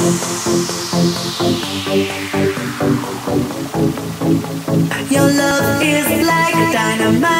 take love is like you're